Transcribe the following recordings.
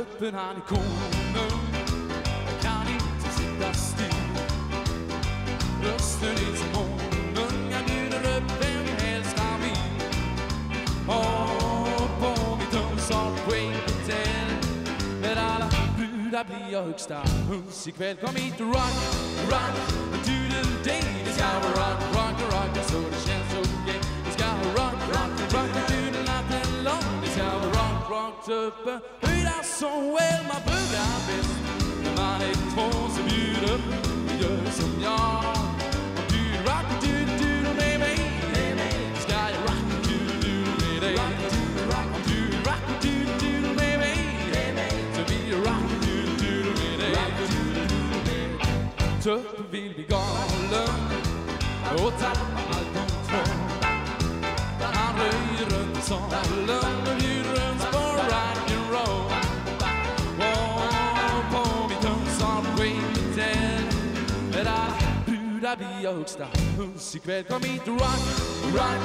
Tuppen han är konung Jag kan inte sitta still. Rösten är som månen. Jag bjuder upp vem helst han vill Och på mitt Ungsal Quake Hotel Med alla brudar blir jag högsta hus ikväll. Kom hit och rock, rock, the day Det ska vara rock, rock, rock. Så det känns okej Det ska vara rock, rock, rock, the natten lång. Det ska vara rock, rock, tuppen Höjda som väl man brukar bäst. När man är två som bjuder Gör som jag. Och du rock, doodle, doodle med mig. Ska jag rock, doodle, doodle med dig. Om du doodle med och all Brudar blir jag högsta hus ikväll Kom hit rock, rock,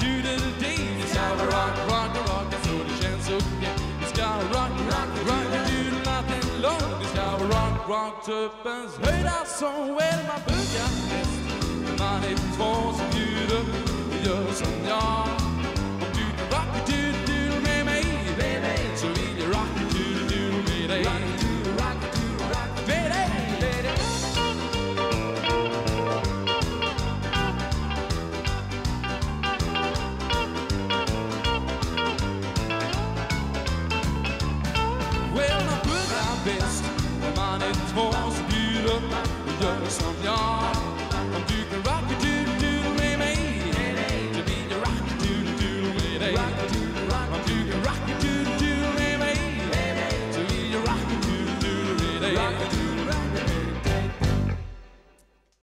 doodle-dee Det ska vara rock, rock, rock. Så det känns okej Det ska rock, rock, rock, doodle natten rock, rock, tuppens höjda som väl man brukar bäst När man är två som bjuder, gör som bäst när man är två som bjuder och gör som jag. Om du kan rocka doodle doodle med mig, så vill jag rocka doodle doodle med dig. Om du kan rocka doodle doodle med mig, så vill jag rocka doodle doodle med dig.